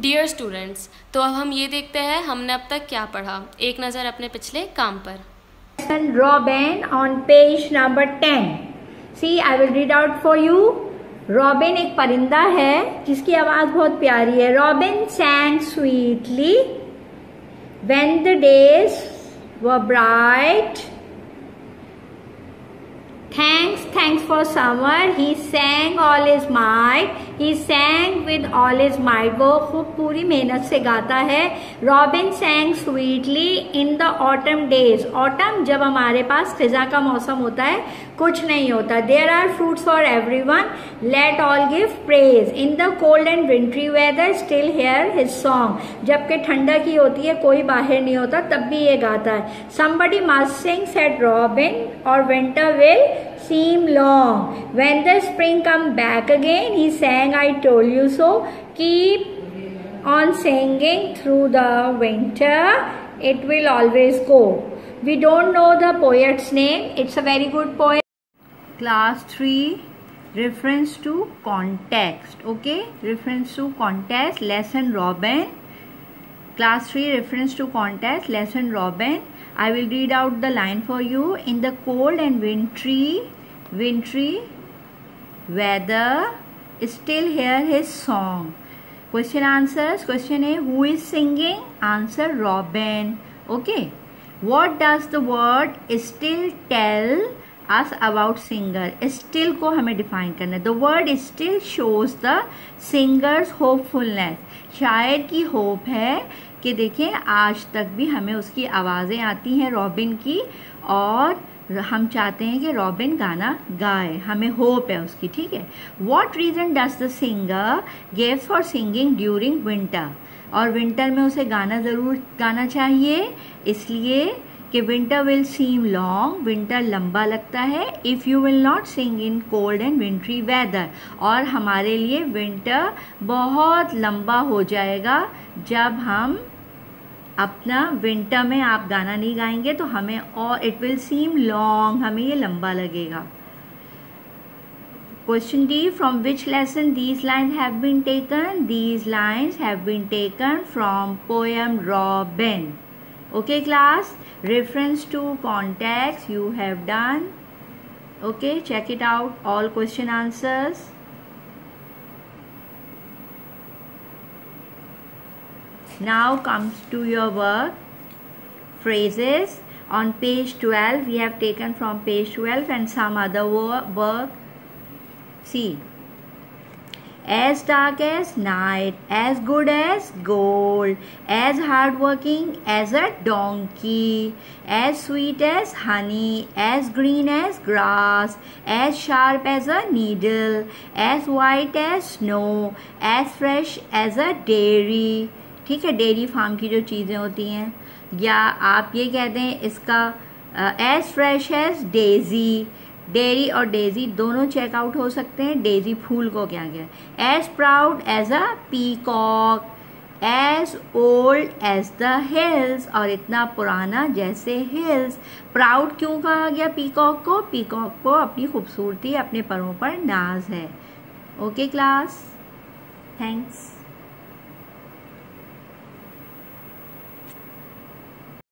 Dear students तो अब हम ये देखते हैं हमने अब तक क्या पढ़ा। एक नज़र अपने पिछले काम पर। Robin on page number ten see I will read out for you Robin एक परिंदा है जिसकी आवाज़ बहुत प्यारी है। Robin sang sweetly when the days were bright Thanks, thanks for summer. He sang all his might. He sang with all his might. वो खूब पूरी मेहनत से गाता है। Robin sang sweetly in the autumn days autumn जब हमारे पास फिजा का मौसम होता है, कुछ नहीं होता। There are fruits for everyone let all give praise in the cold and wintry weather still hear his song जबकि ठंडा की होती है, कोई बाहर नहीं होता, तब भी ये गाता है। Somebody must sing sweet Robin और winter will seem long. When the spring come back again, he sang, I told you so. Keep on singing through the winter. It will always go. We don't know the poet's name. It's a very good poet. Class 3 reference to context. Okay. Reference to context. Lesson Robin. Class 3 reference to contest Lesson Robin. I will read out the line for you. In the cold and wintry, wintry weather, still hear his song. Question answers. Question A. Who is singing? Answer Robin. Okay. What does the word still tell us about singer still को हमें define करना है. The word still shows the singer's hopefulness शायर की hope है कि देखें, आज तक भी हमें उसकी आवाज़ें आती हैं रॉबिन की और हम चाहते हैं कि रॉबिन गाना गाए। हमें होप है उसकी, ठीक है? What reason does the singer gave for singing during winter और विंटर में उसे गाना ज़रूर, गाना चाहिए, इसलिए कि winter will seem long winter लंबा लगता है if you will not sing in cold and wintry weather और हमारे लिए विंटर बहुत लंबा हो जाएगा, जब हम अपना विंटर में आप गाना नहीं गाएँगे तो हमें और इट विल सीम लॉन्ग हमें ये लंबा लगेगा। Question D from which lesson these line have been taken these lines have been taken from poem Robin okay class. Reference to contacts you have done. Okay check it out. All question answers. Now comes to your work. Phrases. On page 12 we have taken from page 12 and some other work. See. As dark as night as good as gold as hardworking as a donkey as sweet as honey as green as grass as sharp as a needle as white as snow as fresh as a dairy ठीक है dairy farm की जो चीज़ें होती हैं या आप ये कहते हैं इसका as fresh as daisy dairy और डेजी दोनों चेकआउट हो सकते हैं, डेजी फूल को क्या क्या as proud as a peacock as old as the hills और इतना पुराना जैसे हिल्स प्राउड क्यों कहा गया पीकॉक को? पीकॉक को अपनी खूबसूरती, अपने परों पर नाज है। Okay class thanks